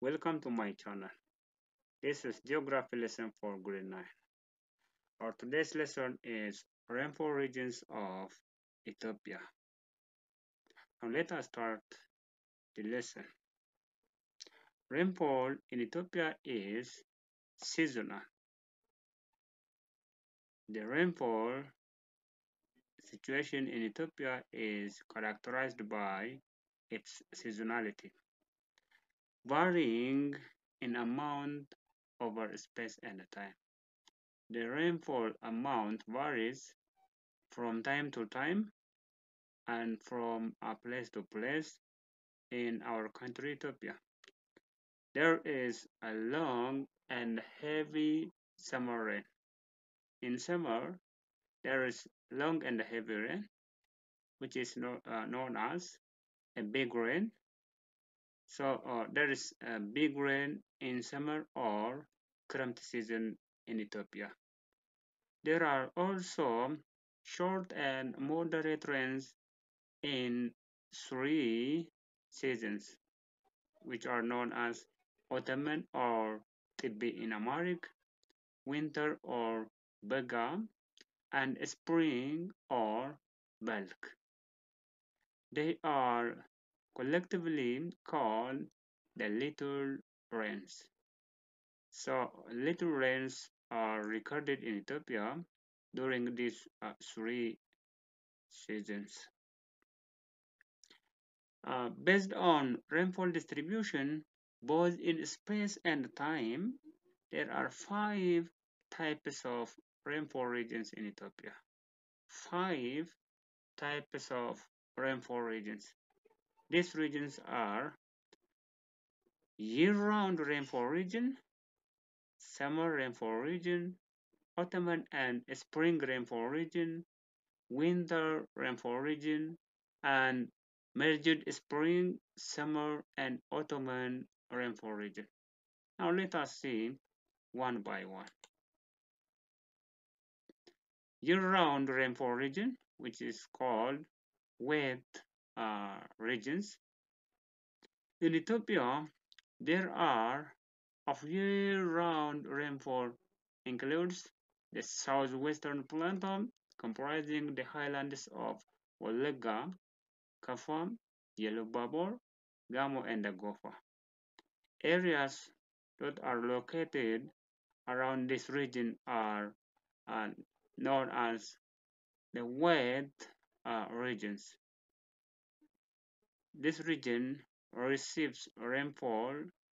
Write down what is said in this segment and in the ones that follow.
welcome to my channel. This is geography lesson for grade 9. Our today's lesson is rainfall regions of Ethiopia. Now let us start the lesson. Rainfall in Ethiopia is seasonal. The rainfall situation in Ethiopia is characterized by its seasonality, varying in amount over space and time. The rainfall amount varies from time to time and from a place to place in our country Ethiopia. There is a long and heavy summer rain. In summer, there is long and heavy rain, which is no, uh, known as a big rain. So uh, there is a big rain in summer or Kiremt season in Ethiopia. There are also short and moderate rains in three seasons, which are known as autumn or Tibbi in Amharic, winter or Bega, and spring or Belg. They are collectively called the little rains. So little rains are recorded in Ethiopia during these uh, three seasons. Uh, based on rainfall distribution, both in space and time, there are five types of rainfall regions in Ethiopia. Five types of rainfall regions. These regions are year-round rainfall region, summer rainfall region, autumn and spring rainfall region, winter rainfall region, and merged spring, summer, and autumn rainfall region. Now let us see one by one. Year-round rainfall region, which is called wet uh, regions. In Ethiopia, there are of year-round rainfall includes the southwestern plateau comprising the highlands of Wallagga, Kaffa, Illubabor, Gamo, and the Gofa. Areas that are located around this region are uh, known as the wet uh, regions. This region receives rainfall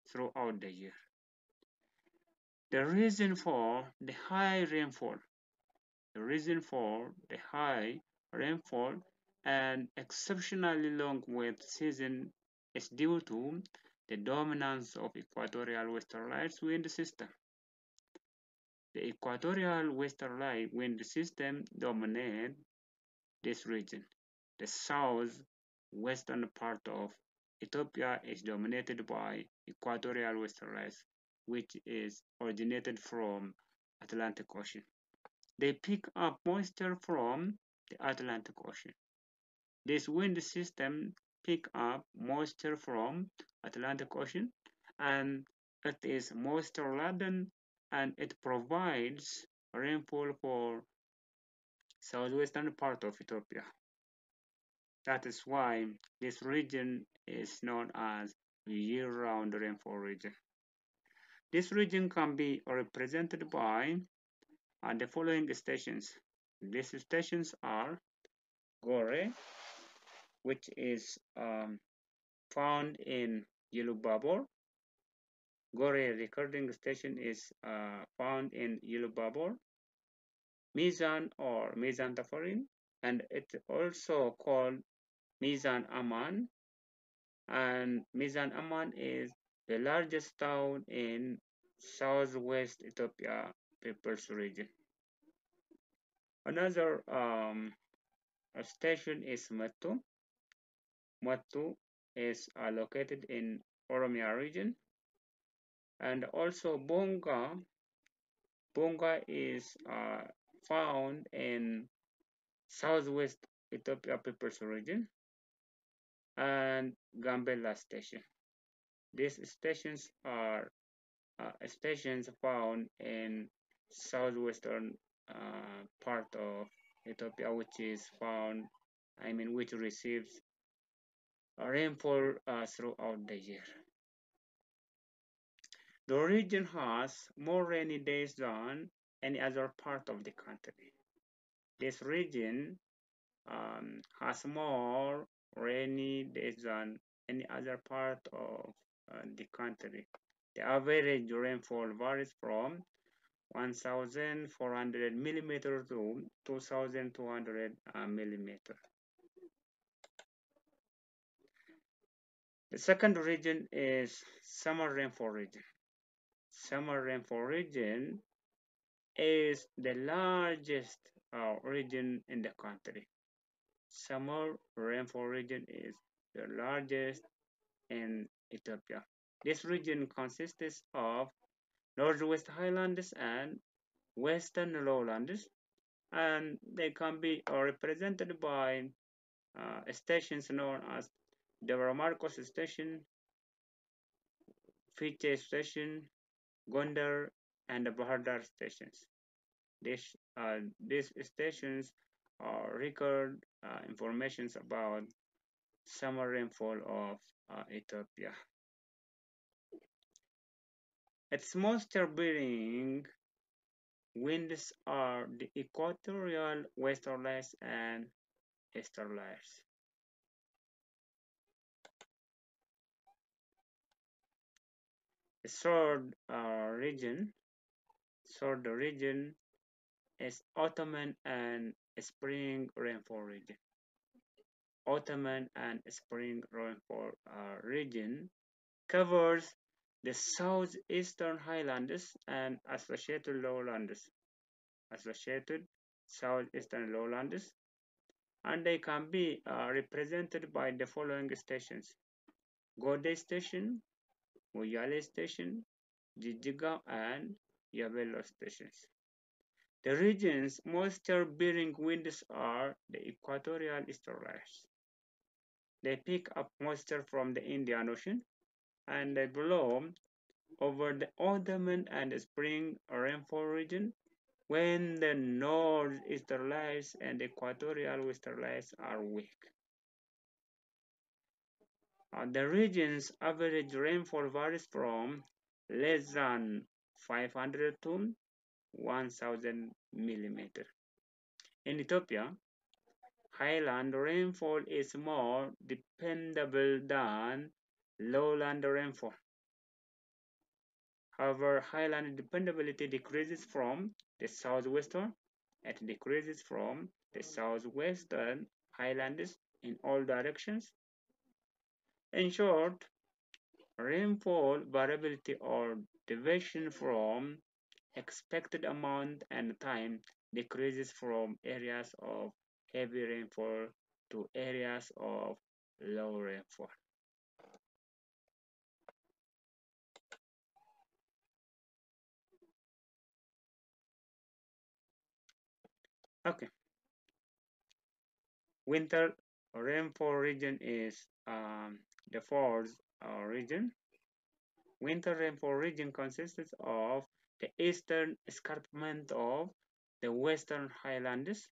throughout the year. The reason for the high rainfall, the reason for the high rainfall and exceptionally long wet season is due to the dominance of equatorial westerlies wind system. The equatorial westerly wind system dominates this region. The south-western part of Ethiopia is dominated by equatorial westerlies, which is originated from Atlantic Ocean. They pick up moisture from the Atlantic Ocean. This wind system pick up moisture from Atlantic Ocean and it is moisture laden and it provides rainfall for southwestern part of Ethiopia. That is why this region is known as year-round rainfall region. This region can be represented by uh, the following stations. These stations are Gore, which is um, found in Illubabor. Gore recording station is uh, found in Illubabor. Mizan or Mizan Teferi, and it's also called Mizan Aman. And Mizan Aman is the largest town in southwest Ethiopia People's Region. Another um, station is Matu. Matu is uh, located in Oromia region. And also Bonga. Bonga is uh, found in southwest Ethiopia People's Region and Gambela Station. These stations are uh, stations found in southwestern uh, part of Ethiopia, which is found, I mean, which receives rainfall uh, throughout the year. The region has more rainy days than any other part of the country. This region um, has more rainy days than any other part of uh, the country. The average rainfall varies from 1,400 millimeter to 2,200 uh, millimeter. The second region is summer rainfall region summer rainfall region is the largest region in the country. Summer rainfall region is the largest in Ethiopia. This region consists of Northwest Highlands and Western Lowlands, and they can be represented by uh, stations known as Debre Markos Station, Fiche Station, Gondar and Bahardar stations. These, uh, these stations uh, record uh, information about summer rainfall of uh, Ethiopia. Its most bearing winds are the equatorial westerlies and easterlies. The third uh, region, third region is autumn and spring rainfall region. Autumn and spring rainfall uh, region covers the southeastern highlands and associated lowlands. Associated southeastern lowlands and they can be uh, represented by the following stations. Gode Station, Moyale Station, Jijiga and Yabelo stations. The region's moisture-bearing winds are the equatorial easterlies. They pick up moisture from the Indian Ocean and they blow over the autumn and spring rainfall region when the northeasterlies and equatorial westerlies are weak. Uh, the region's average rainfall varies from less than 500 to 1000 millimeter. In Ethiopia, highland rainfall is more dependable than lowland rainfall. However, highland dependability decreases from the southwestern, it decreases from the southwestern highlands in all directions in short, rainfall variability or deviation from expected amount and time decreases from areas of heavy rainfall to areas of low rainfall. Okay. Winter rainfall region is um, the fourth uh, region. Winter rainfall region consists of the eastern escarpment of the western highlands,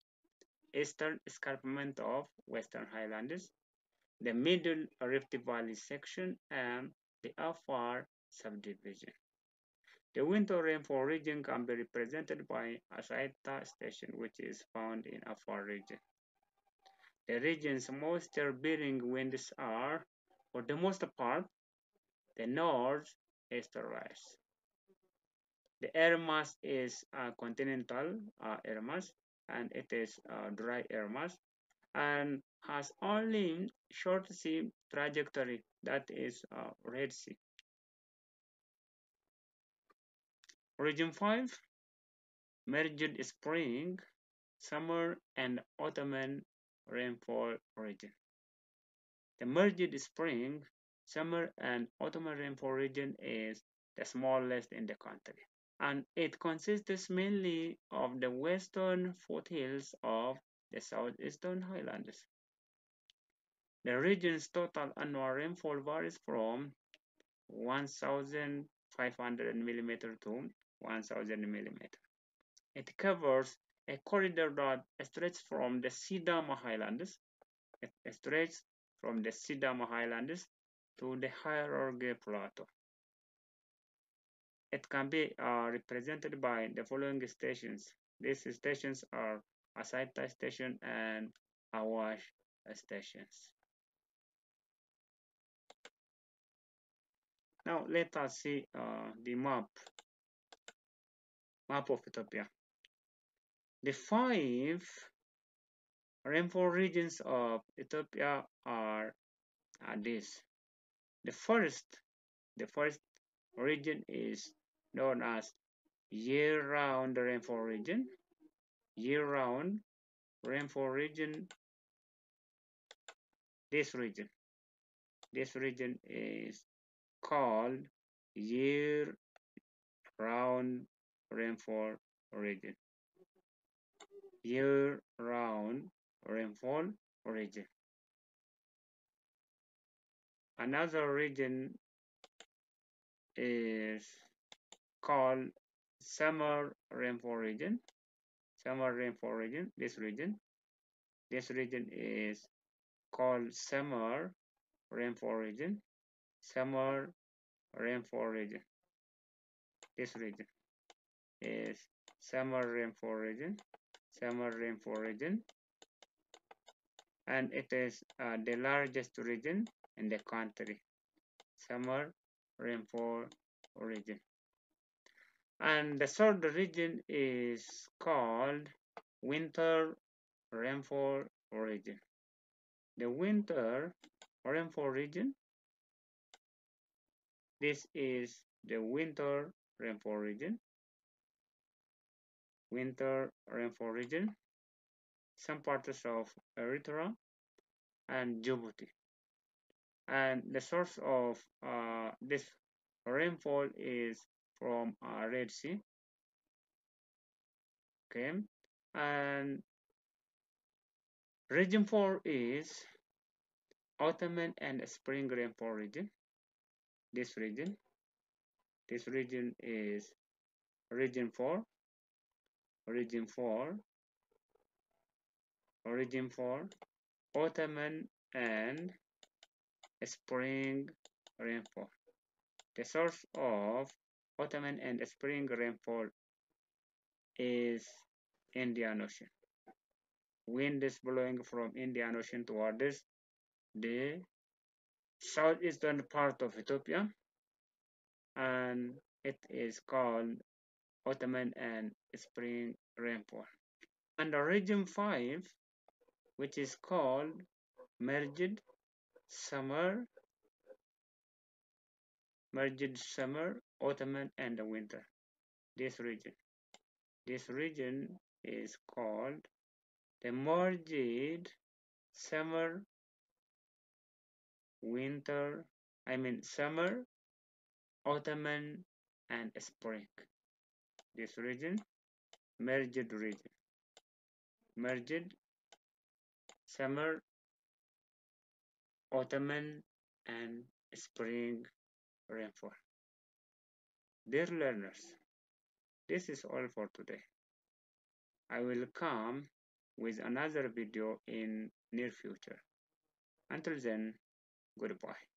eastern escarpment of western highlands, the middle Rift Valley section, and the Afar subdivision. The winter rainfall region can be represented by Asaita station, which is found in Afar region. The region's moisture-bearing winds are for the most part, the north easterlies. The air mass is uh, continental uh, air mass and it is uh, dry air mass and has only short sea trajectory that is uh, Red Sea. Region 5 merged spring, summer and autumn rainfall region. The merged spring, summer and autumn rainfall region is the smallest in the country and it consists mainly of the western foothills of the southeastern highlands. The region's total annual rainfall varies from 1,500 millimeter to 1,000 millimeter. It covers a corridor that stretches from the Sidama Highlands. It stretches from the Sidama Highlands to the Hararghe Plateau. It can be uh, represented by the following stations. These stations are Asaita Station and Awash stations. Now let us see uh, the map, map of Ethiopia. The five rainfall regions of Ethiopia are, are this. The first, the first region is known as year-round rainfall region. Year-round rainfall region. This region, this region is called year-round rainfall region. Year-round rainfall region. Another region is called summer rainfall region. Summer rainfall region, this region. This region is called summer rainfall region summer rainfall region. This region is summer rainfall region, summer rainfall region, and it is uh, the largest region in the country, summer rainfall region. And the third region is called winter rainfall region. The winter rainfall region this is the winter rainfall region. Winter rainfall region. Some parts of Eritrea and Djibouti. And the source of uh, this rainfall is from uh, Red Sea. Okay. And region 4 is autumn and spring rainfall region this region this region is region 4 region 4 region 4 autumn and spring rainfall the source of autumn and spring rainfall is Indian Ocean wind is blowing from Indian Ocean towards the southeastern part of Ethiopia and it is called autumn and spring rainfall. And the region 5 which is called merged summer merged summer autumn and winter this region this region is called the merged summer winter, I mean summer, autumn, and spring. This region, merged region. Merged summer, autumn, and spring rainfall. Dear learners, this is all for today. I will come with another video in near future. Until then, Goodbye